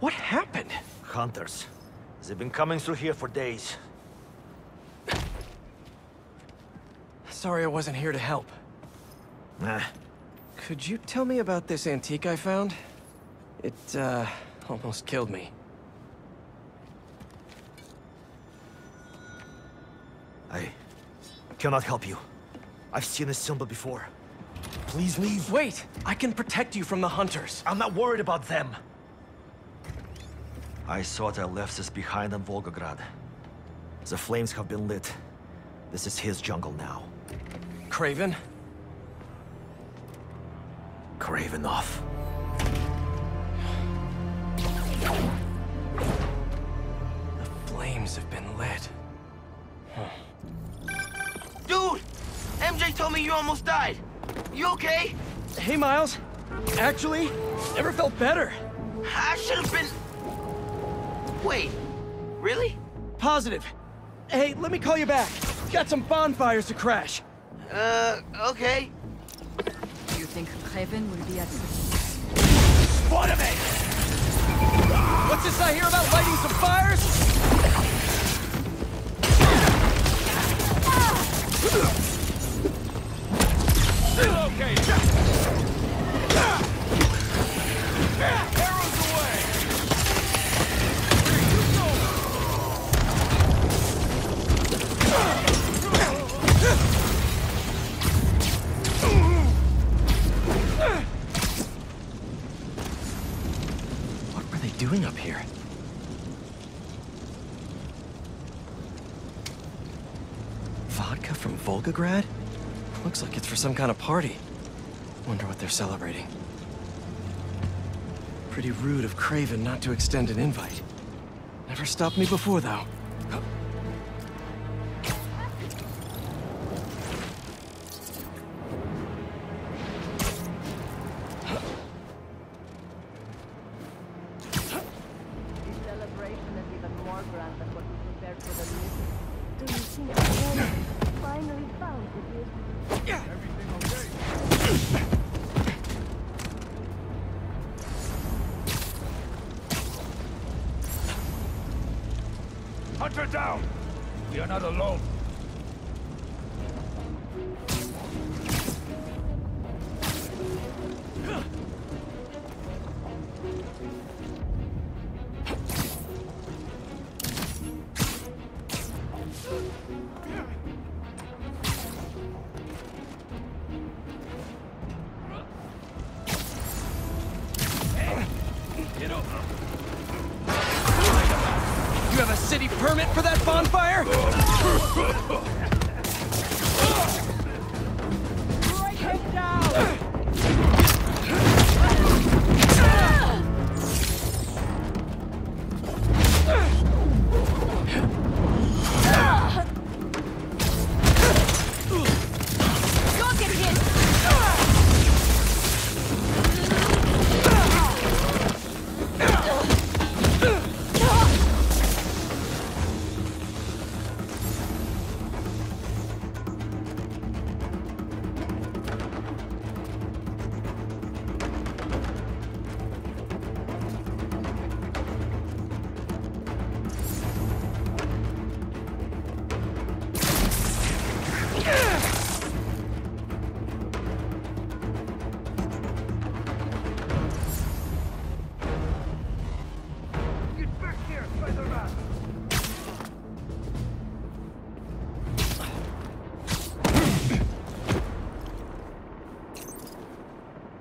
What happened? Hunters. They've been coming through here for days. Sorry I wasn't here to help. Nah. Could you tell me about this antique I found? It, uh, almost killed me. I cannot help you. I've seen this symbol before. Please leave. Wait! I can protect you from the hunters. I'm not worried about them. I thought I left this behind in Volgograd. The flames have been lit. This is his jungle now. Kraven? Kravinoff. The flames have been lit. Dude! MJ told me you almost died. You okay? Hey, Miles. Actually, never felt better. I should have been... Wait, really? Positive. Hey, let me call you back. Got some bonfires to crash. Uh, okay. Do you think Kraven will be at the... What of it? What's this I hear about lighting some fires? Okay. From Looks like it's for some kind of party. Wonder what they're celebrating. Pretty rude of Kraven not to extend an invite. Never stopped me before, though.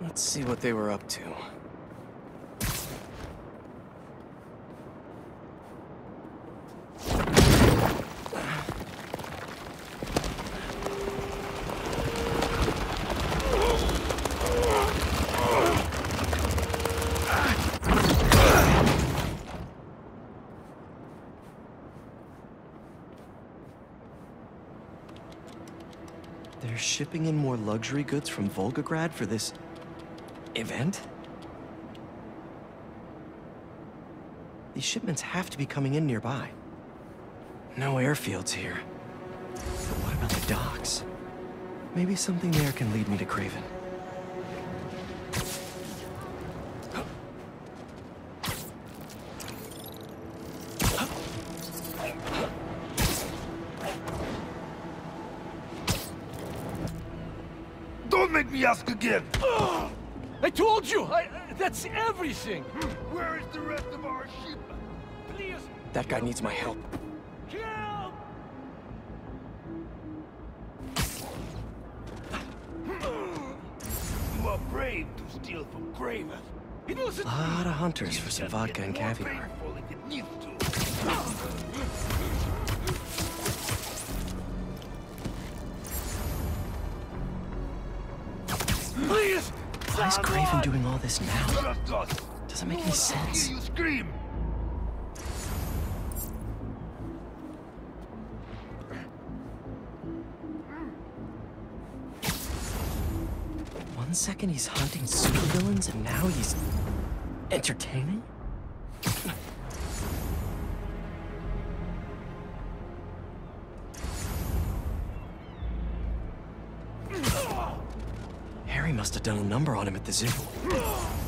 Let's see what they were up to. They're shipping in more luxury goods from Volgograd for this Event? These shipments have to be coming in nearby. No airfields here. But what about the docks? Maybe something there can lead me to Kraven. Don't make me ask again! I told you! I, that's everything! Where is the rest of our shipment? Please, That guy needs my help. help! You are brave to steal from Kraven. It wasn't A lot of hunters for some vodka and caviar. painful if it needs to. Please! Why is Kraven doing all this now? Doesn't make any sense. You scream. One second he's hunting supervillains, and now he's entertaining? Have done a number on him at the zoo.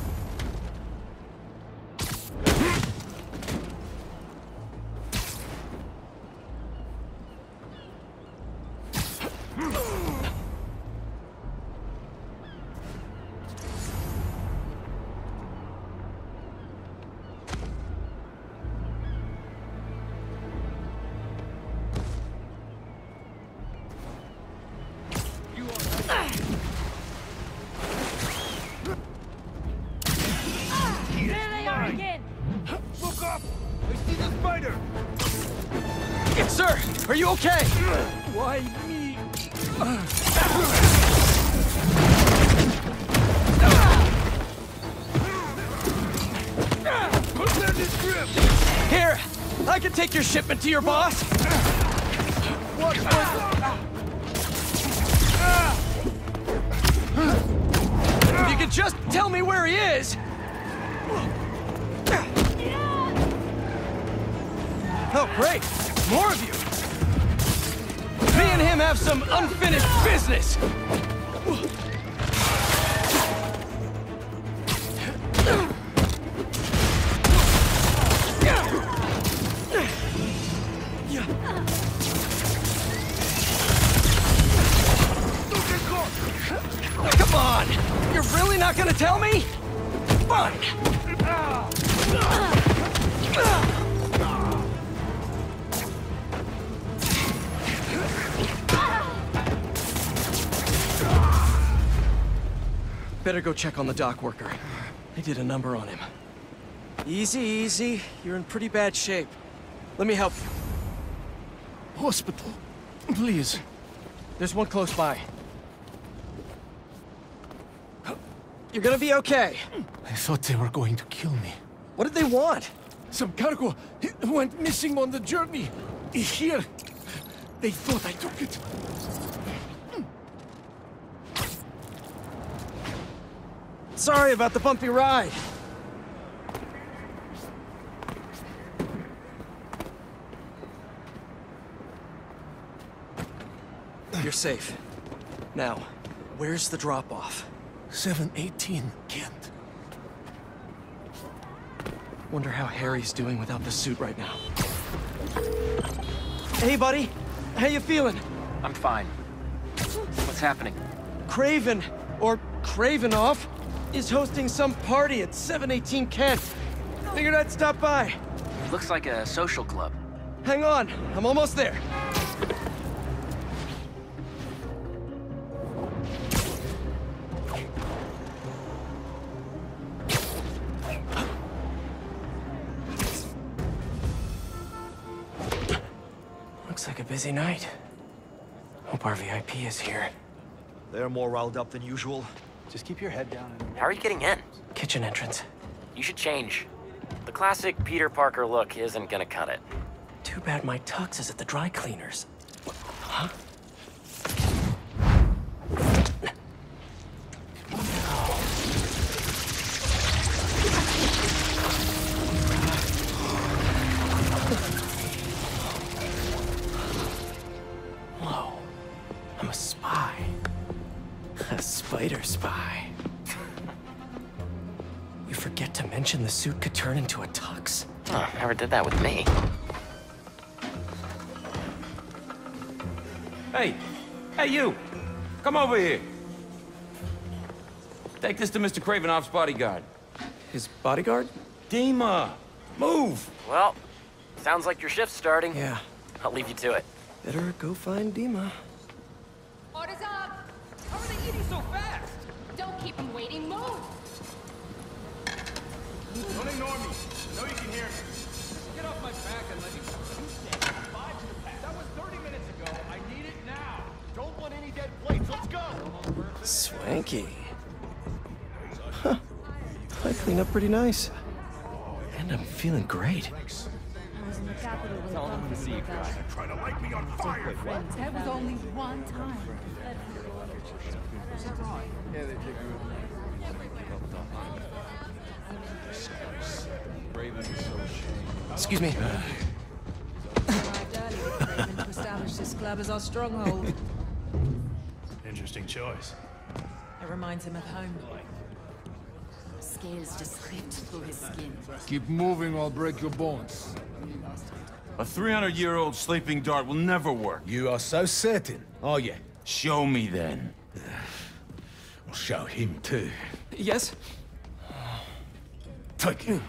Your boss. If you could just tell me where he is. Oh, great. More of you. Me and him have some unfinished business. Better go check on the dock worker. They did a number on him. Easy, easy. You're in pretty bad shape. Let me help you. Hospital. Please. There's one close by. You're gonna be okay. I thought they were going to kill me. What did they want? Some cargo went missing on the journey. Here. They thought I took it. Sorry about the bumpy ride. You're safe. Now, where's the drop-off? 718, Kent. Wonder how Harry's doing without the suit right now. Hey, buddy. How you feeling? I'm fine. What's happening? Kraven, or Kravinoff, is hosting some party at 718 Kent. Figured I'd stop by. Looks like a social club. Hang on, I'm almost there. Looks like a busy night. Hope our VIP is here. They're more riled up than usual. Just keep your head down and... How are you getting in? Kitchen entrance. You should change. The classic Peter Parker look isn't gonna cut it. Too bad my tux is at the dry cleaners. Huh? Turn into a tux. Oh, never did that with me. Hey! Hey, you! Come over here! Take this to Mr. Kravinoff's bodyguard. His bodyguard? Dima! Move! Well, sounds like your shift's starting. Yeah. I'll leave you to it. Better go find Dima. I know you can hear me. Get off my back and let me... You said five to the pack. That was 30 minutes ago. I need it now. Don't want any dead plates. Let's go. Swanky. Huh. I clean up pretty nice. And I'm feeling great. I was in the capital when the conference broke out. Trying to light me on fire. Friends, That was only one time. Excuse me. Arrived early with uh. Kraven to establish this club as our stronghold. Interesting choice. It reminds him of home. Scales just slipped through his skin. Keep moving, I'll break your bones. A 300-year-old sleeping dart will never work. You are so certain, oh, are you? Show me then. I'll show him too. Yes? Take him.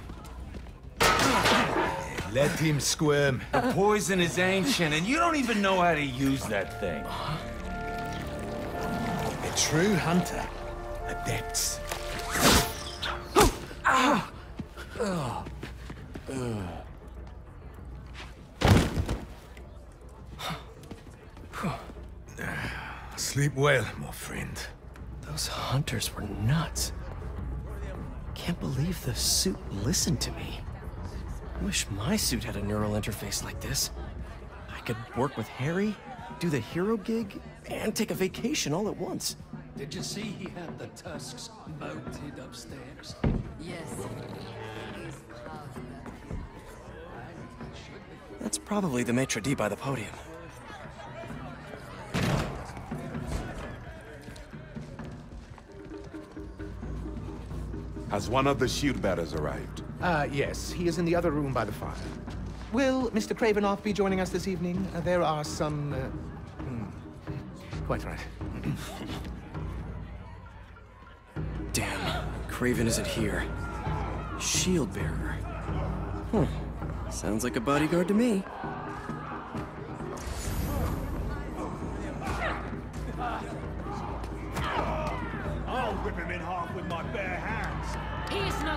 Let him squirm. The poison is ancient, and you don't even know how to use that thing. A true hunter. Adepts. Sleep well, my friend. Those hunters were nuts. Can't believe the suit listened to me. I Wish my suit had a neural interface like this. I could work with Harry, do the hero gig, and take a vacation all at once. Did you see he had the tusks mounted upstairs? Yes. That's probably the maitre d' by the podium. Has one of the shield bearers arrived? Uh, yes. He is in the other room by the fire. Will Mr. Kravinoff be joining us this evening? Uh, there are some... Uh, hmm, Quite right. Damn, Kraven isn't here. Shield bearer. Hmm. Sounds like a bodyguard to me.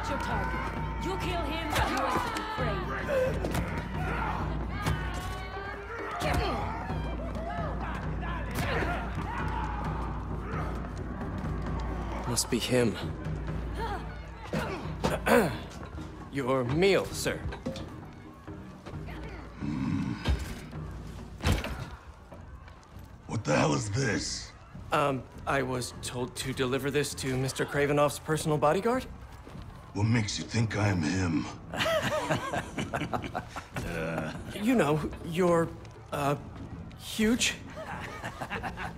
He your target. You kill him, you enter the fray. Must be him. Your meal, sir. What the hell is this? Um, I was told to deliver this to Mr. Kravinoff's personal bodyguard? What makes you think I am him? You know, you're, uh, huge.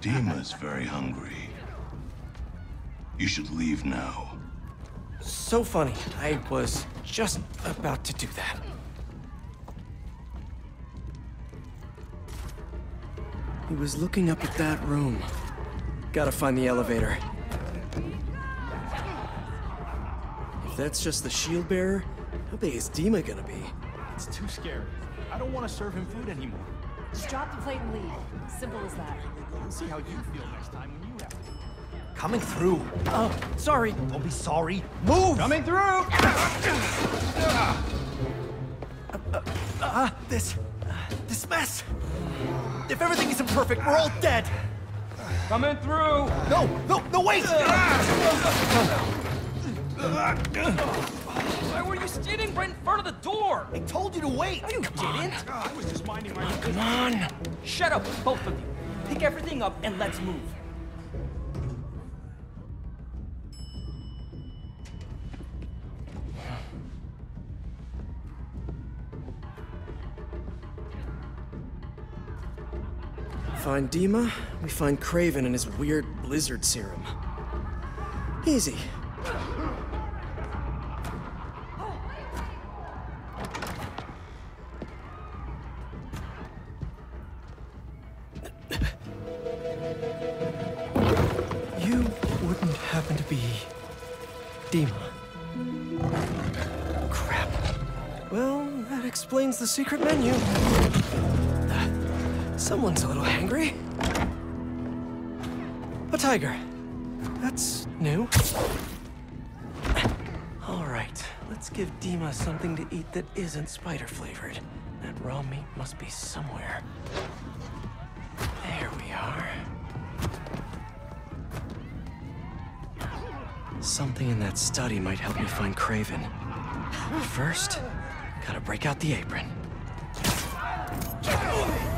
Dima's very hungry. You should leave now. So funny. I was just about to do that. He was looking up at that room. Gotta find the elevator. If that's just the shield bearer, how big is Dima gonna be? It's too scary. I don't want to serve him food anymore. Just drop the plate and leave. Simple as that. We'll see how you feel next time when you have to. Coming through. Oh, sorry. Don't be sorry. Move! Coming through! Ah, this... this mess! If everything isn't perfect, we're all dead! Coming through! No! No! No, wait! Ah! Why were you standing right in front of the door? I told you to wait! You didn't. I was just minding my own Come on. Shut up, both of you. Pick everything up and let's move. Find Dima, we find Kraven and his weird blizzard serum. Easy. Secret menu. Someone's a little hangry. A tiger. That's new. All right, let's give Dima something to eat that isn't spider flavored. That raw meat must be somewhere. There we are. Something in that study might help me find Kraven. First, gotta break out the apron. That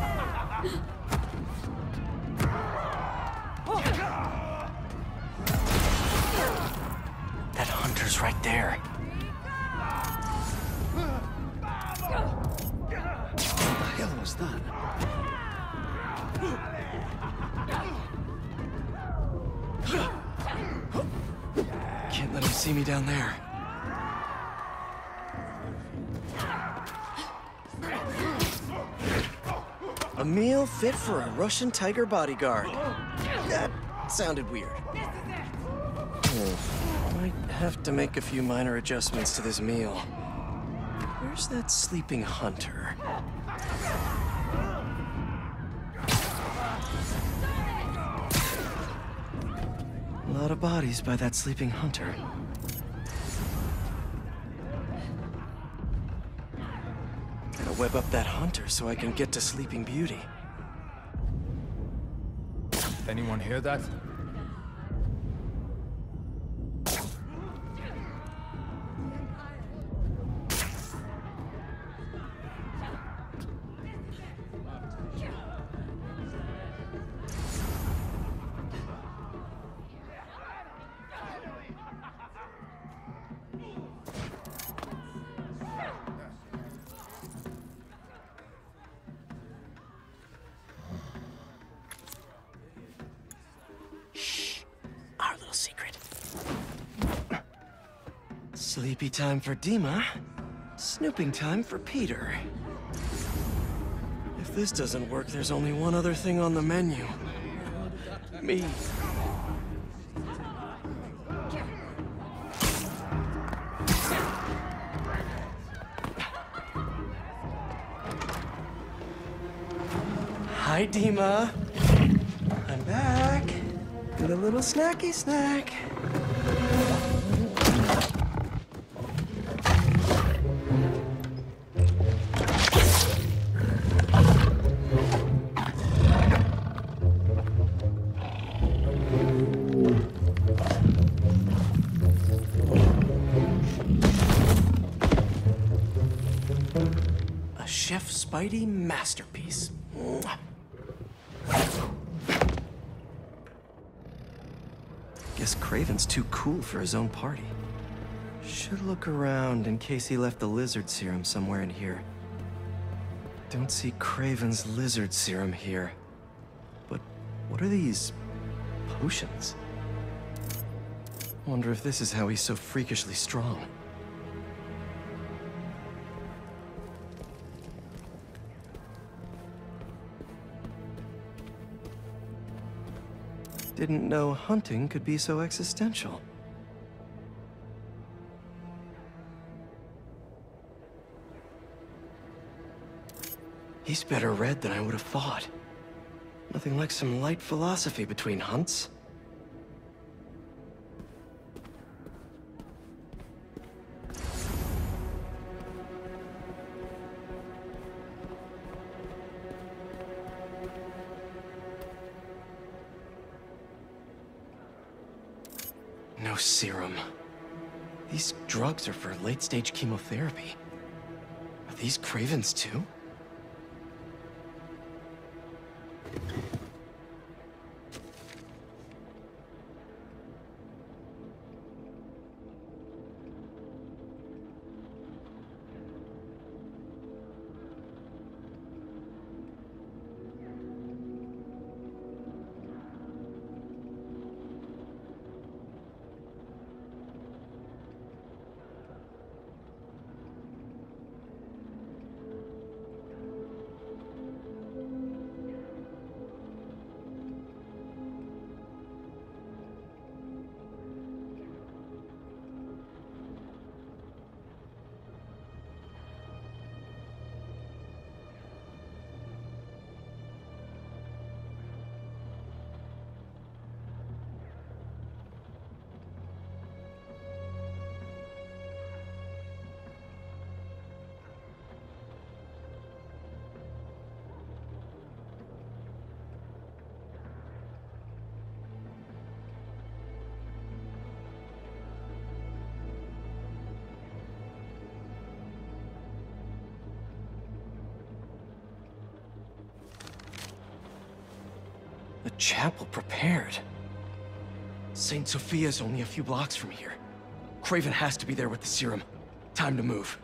fit for a Russian tiger bodyguard. That sounded weird. Hmm. Might have to make a few minor adjustments to this meal. Where's that sleeping hunter? A lot of bodies by that sleeping hunter. Gotta web up that hunter so I can get to Sleeping Beauty. Anyone hear that? Time for Dima. Snooping time for Peter. If this doesn't work, there's only one other thing on the menu. Me. Hi, Dima. I'm back. With a little snacky snack. Masterpiece. Guess Kraven's too cool for his own party. Should look around in case he left the lizard serum somewhere in here. Don't see Kraven's lizard serum here. But what are these potions? Wonder if this is how he's so freakishly strong. Didn't know hunting could be so existential. He's better read than I would have thought. Nothing like some light philosophy between hunts. Drugs are for late-stage chemotherapy. Are these Kravens too? The chapel prepared. St. Sophia's only a few blocks from here. Kraven has to be there with the serum. Time to move.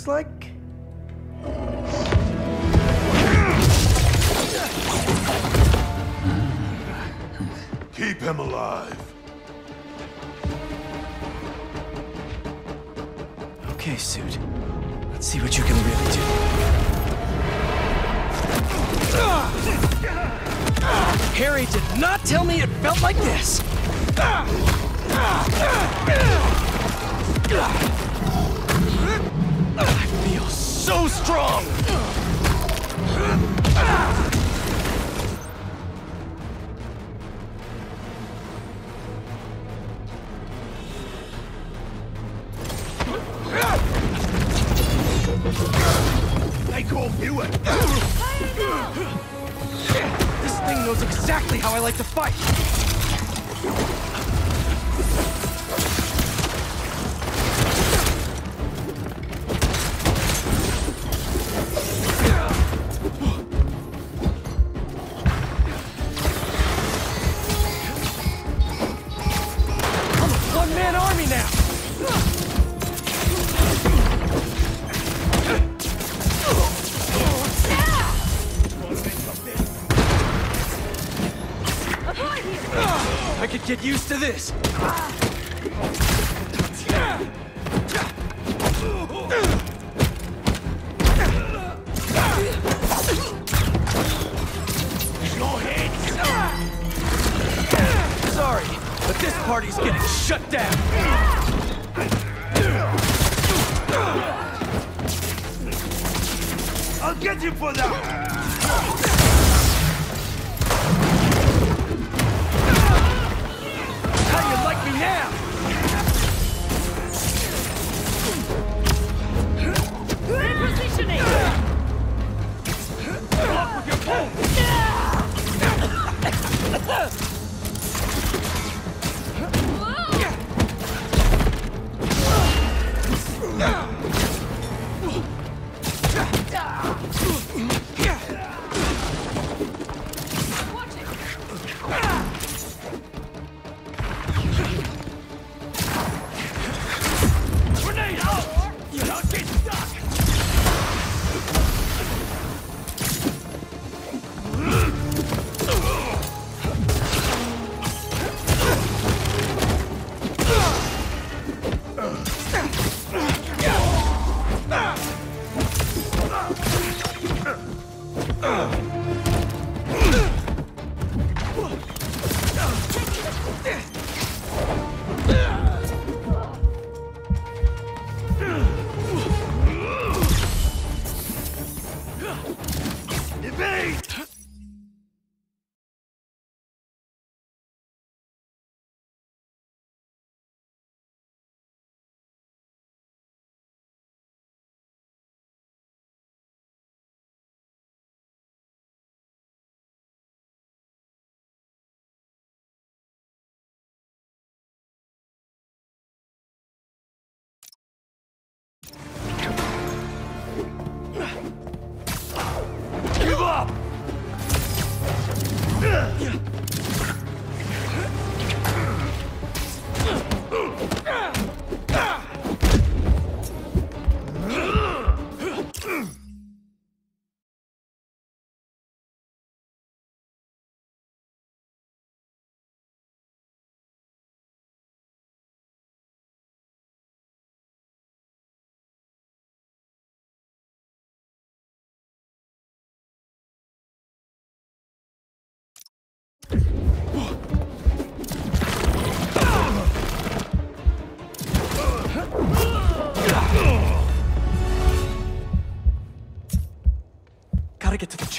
looks like. strong! Shut down!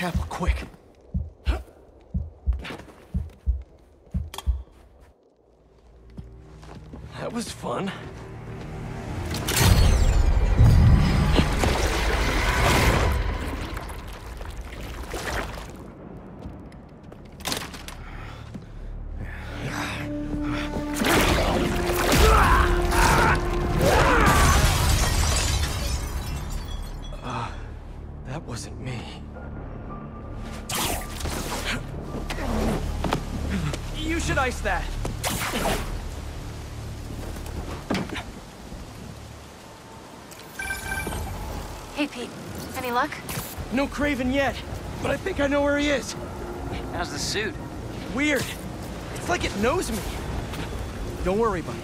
chapel, quick. That was fun. Should that. Hey, Pete. Any luck? No Kraven yet, but I think I know where he is. How's the suit? Weird. It's like it knows me. Don't worry, buddy.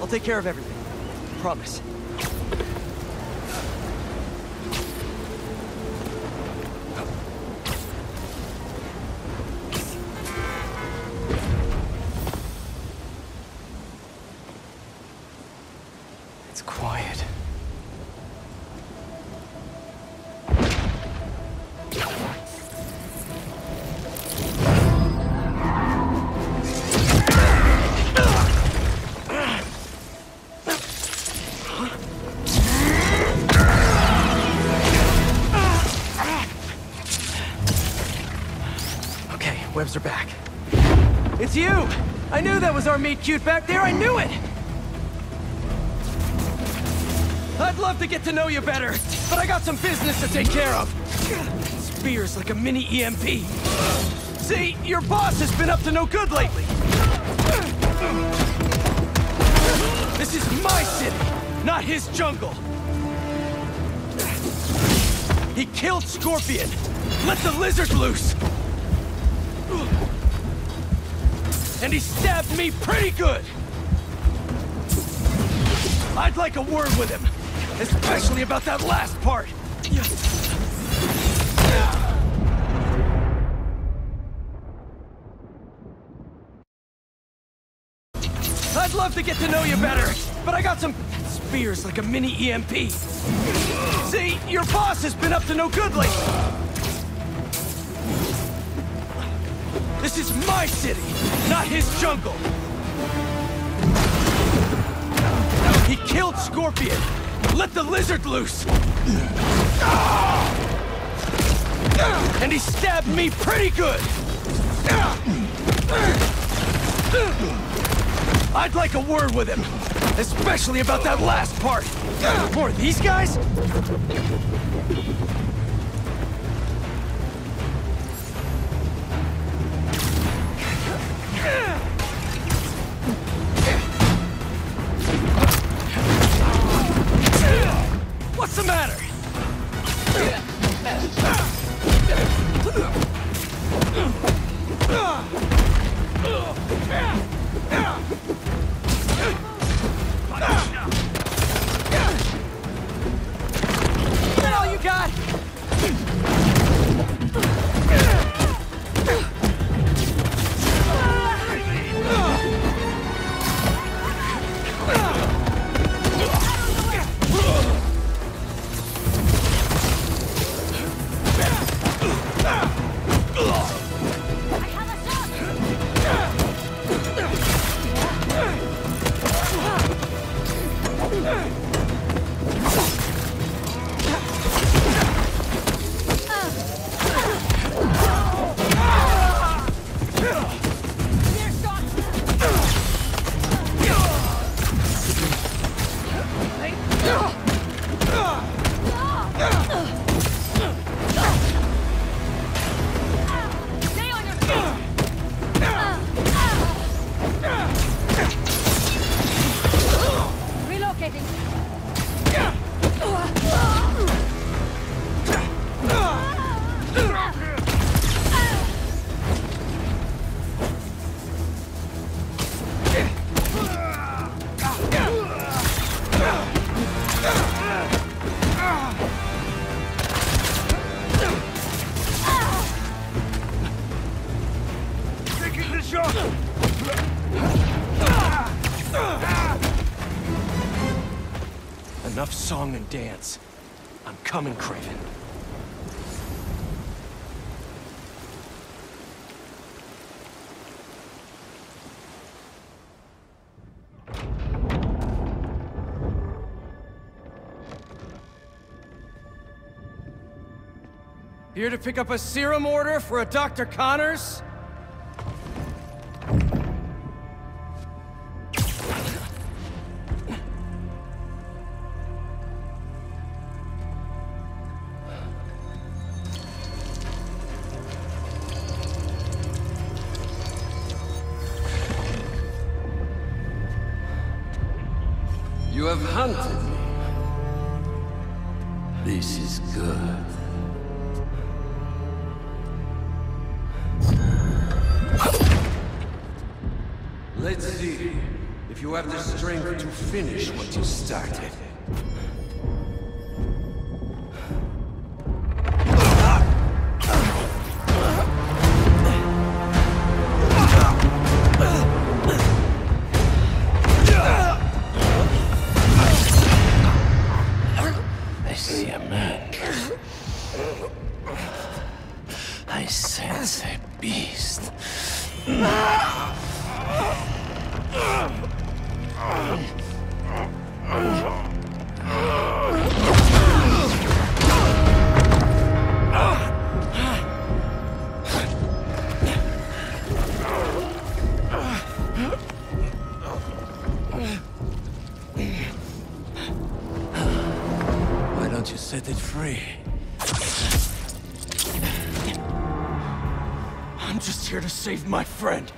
I'll take care of everything. Promise. Are back. It's you! I knew that was our meet cute back there, I knew it! I'd love to get to know you better, but I got some business to take care of. Spears like a mini EMP. See, your boss has been up to no good lately. This is my city, not his jungle. He killed Scorpion. Let the lizard loose. And he stabbed me pretty good. I'd like a word with him, especially about that last part. I'd love to get to know you better, but I got some spears like a mini EMP. See, your boss has been up to no good lately. This is my city, not his jungle. He killed Scorpion. Let the lizard loose. And he stabbed me pretty good. I'd like a word with him, especially about that last part. More of these guys? Ugh! Here to pick up a serum order for a Dr. Connors? You have hunted me. This is good. You have the strength to finish what you started. Free? I'm just here to save my friend.